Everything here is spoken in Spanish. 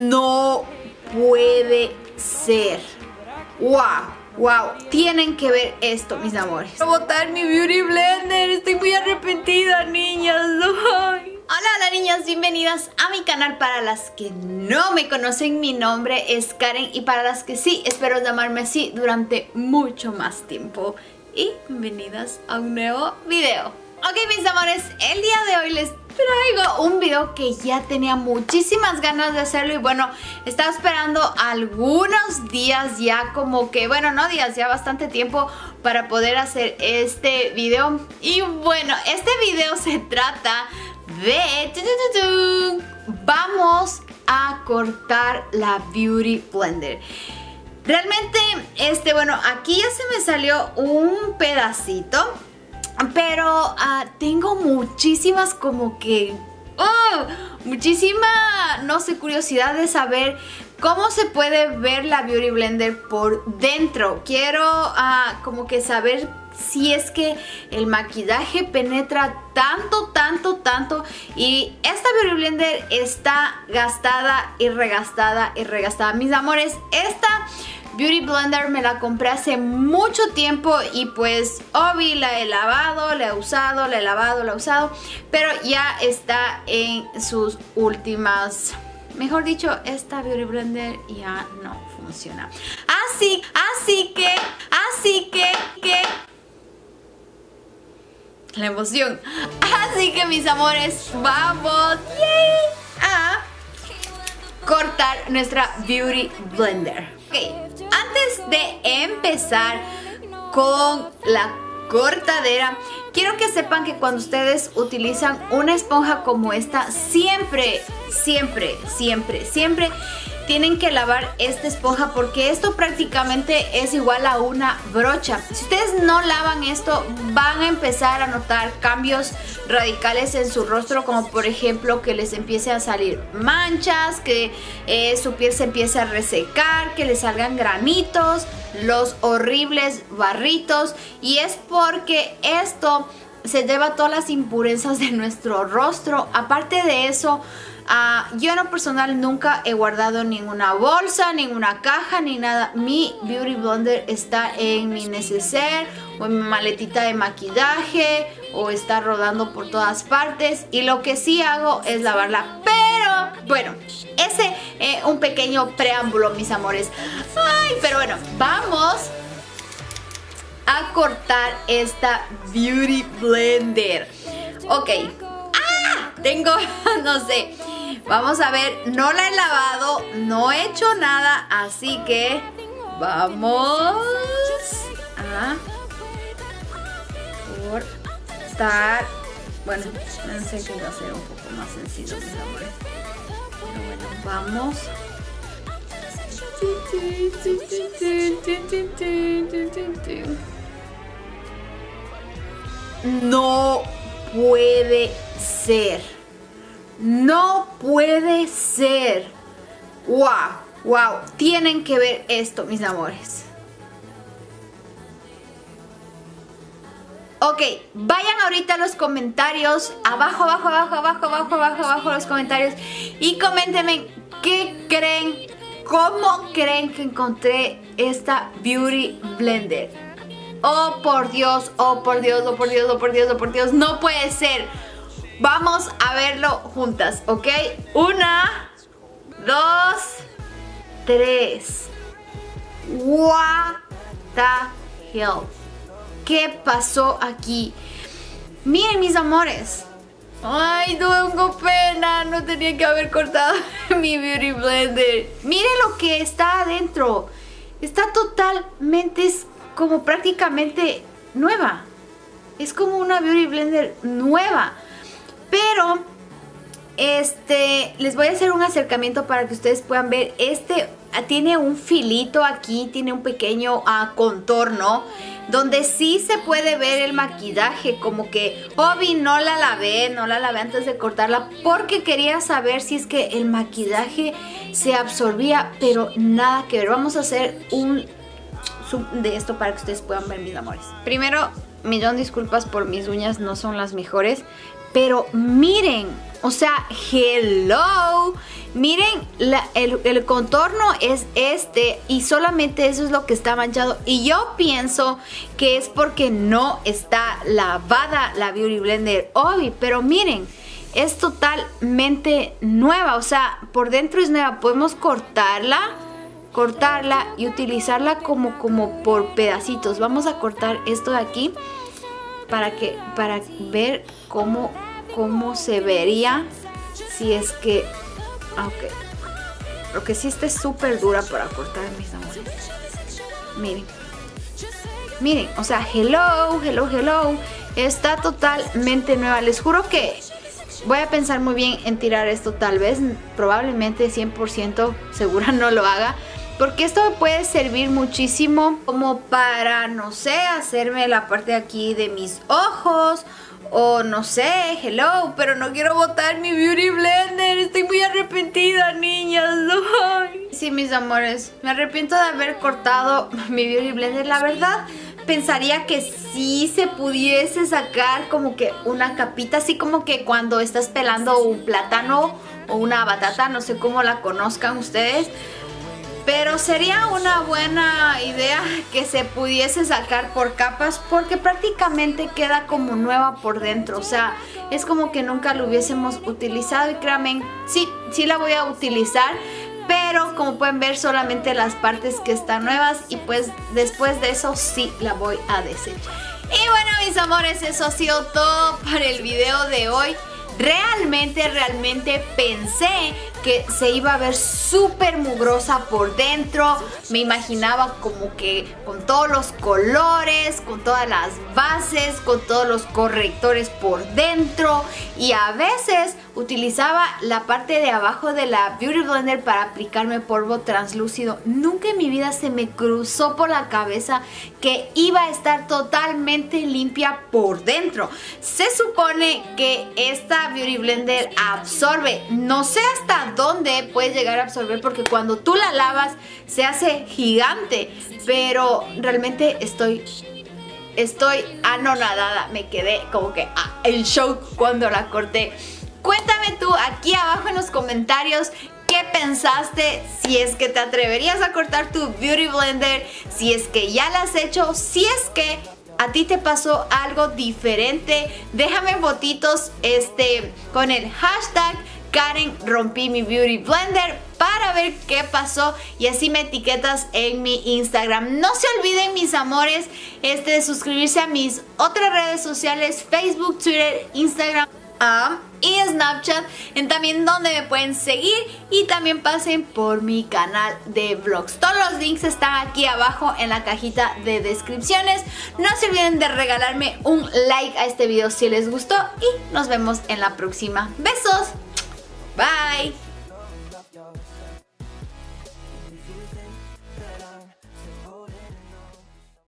No puede ser. Wow, wow. Tienen que ver esto, mis amores. Voy a botar mi Beauty Blender. Estoy muy arrepentida, niñas. Hola, hola niñas, bienvenidas a mi canal Para las que no me conocen, mi nombre es Karen Y para las que sí, espero llamarme así durante mucho más tiempo Y bienvenidas a un nuevo video Ok mis amores, el día de hoy les traigo un video que ya tenía muchísimas ganas de hacerlo y bueno, estaba esperando algunos días ya como que, bueno, no días, ya bastante tiempo para poder hacer este video. Y bueno, este video se trata de... Vamos a cortar la Beauty Blender. Realmente, este, bueno, aquí ya se me salió un pedacito pero ah, tengo muchísimas como que... Oh, muchísima, no sé, curiosidad de saber cómo se puede ver la Beauty Blender por dentro. Quiero ah, como que saber si es que el maquillaje penetra tanto, tanto, tanto y esta Beauty Blender está gastada y regastada y regastada. Mis amores, esta Beauty Blender me la compré hace mucho tiempo y pues obvi la he lavado, la he usado, la he lavado, la he usado, pero ya está en sus últimas... Mejor dicho, esta Beauty Blender ya no funciona. Así, así que, así que, que... La emoción. Así que mis amores, vamos a cortar nuestra Beauty Blender. Ok, de empezar con la cortadera, quiero que sepan que cuando ustedes utilizan una esponja como esta, siempre, siempre, siempre, siempre tienen que lavar esta esponja porque esto prácticamente es igual a una brocha. Si ustedes no lavan esto, van a empezar a notar cambios radicales en su rostro, como por ejemplo que les empiece a salir manchas, que eh, su piel se empiece a resecar, que les salgan granitos, los horribles barritos. Y es porque esto se lleva todas las impurezas de nuestro rostro. Aparte de eso, Ah, yo en lo personal nunca he guardado ninguna bolsa, ninguna caja, ni nada. Mi Beauty Blender está en mi neceser o en mi maletita de maquillaje o está rodando por todas partes. Y lo que sí hago es lavarla. Pero, bueno, ese es un pequeño preámbulo, mis amores. Ay, pero bueno, vamos a cortar esta Beauty Blender. Ok. ¡Ah! Tengo, no sé Vamos a ver, no la he lavado, no he hecho nada, así que vamos a cortar. Bueno, pensé que iba a ser un poco más sencillo, mis amores. Pero bueno, vamos. No puede ser. No puede ser. ¡Wow! ¡Wow! Tienen que ver esto, mis amores. Ok, vayan ahorita a los comentarios, abajo, abajo, abajo, abajo, abajo, abajo, abajo los comentarios y coméntenme qué creen, cómo creen que encontré esta Beauty Blender. Oh por Dios, oh por Dios, oh por Dios, oh por Dios, oh por Dios, no puede ser. Vamos a verlo juntas, ¿ok? Una, dos, tres. What the hell? ¿Qué pasó aquí? Miren mis amores. Ay, tengo pena. No tenía que haber cortado mi Beauty Blender. Miren lo que está adentro. Está totalmente, como prácticamente nueva. Es como una Beauty Blender nueva. Pero este, les voy a hacer un acercamiento para que ustedes puedan ver. Este ah, tiene un filito aquí, tiene un pequeño ah, contorno donde sí se puede ver el maquillaje, como que Obi no la lavé, no la lavé antes de cortarla porque quería saber si es que el maquillaje se absorbía, pero nada que ver. Vamos a hacer un zoom de esto para que ustedes puedan ver mis amores. Primero millón disculpas por mis uñas, no son las mejores. Pero miren, o sea, hello. Miren, el, el, contorno es este y solamente eso es lo que está manchado. Y yo pienso que es porque no está lavada la Beauty Blender Obi. Pero miren, es totalmente nueva. O sea, por dentro es nueva. Podemos cortarla, cortarla y utilizarla como, como por pedacitos. Vamos a cortar esto de aquí para, que, para ver cómo, cómo se vería si es que... Ah, ok. Lo que sí está súper dura para cortar, mis amores. Miren. Miren, o sea, hello, hello, hello. Está totalmente nueva. Les juro que voy a pensar muy bien en tirar esto tal vez. Probablemente 100% segura no lo haga. Porque esto puede servir muchísimo como para, no sé, hacerme la parte de aquí de mis ojos o no sé, hello, pero no quiero botar mi Beauty Blender. Estoy muy arrepentida, niñas. Sí, mis amores, me arrepiento de haber cortado mi Beauty Blender. La verdad, pensaría que sí se pudiese sacar como que una capita, así como que cuando estás pelando un plátano o una batata, no sé cómo la conozcan ustedes pero sería una buena idea que se pudiese sacar por capas porque prácticamente queda como nueva por dentro. O sea, es como que nunca lo hubiésemos utilizado y créanme, sí, sí la voy a utilizar. Pero como pueden ver solamente las partes que están nuevas y pues después de eso sí la voy a desechar. Y bueno mis amores, eso ha sido todo para el video de hoy. Realmente, realmente pensé que se iba a ver súper mugrosa por dentro. Me imaginaba como que con todos los colores, con todas las bases, con todos los correctores por dentro. Y a veces utilizaba la parte de abajo de la Beauty Blender para aplicarme polvo translúcido. Nunca en mi vida se me cruzó por la cabeza que iba a estar totalmente limpia por dentro. Se supone que esta Beauty Blender absorbe, no sé hasta dónde puede llegar a absorber porque cuando tú la lavas se hace gigante, pero realmente estoy estoy anonadada, me quedé como que ah, el shock cuando la corté. Cuéntame tú aquí abajo en los comentarios qué pensaste, si es que te atreverías a cortar tu Beauty Blender, si es que ya la has hecho, si es que a ti te pasó algo diferente, déjame botitos este, con el hashtag Karen rompí mi beauty blender para ver qué pasó y así me etiquetas en mi Instagram. No se olviden mis amores este, de suscribirse a mis otras redes sociales, Facebook, Twitter, Instagram y Snapchat, en también donde me pueden seguir y también pasen por mi canal de vlogs. Todos los links están aquí abajo en la cajita de descripciones. No se olviden de regalarme un like a este video si les gustó y nos vemos en la próxima. Besos. Bye.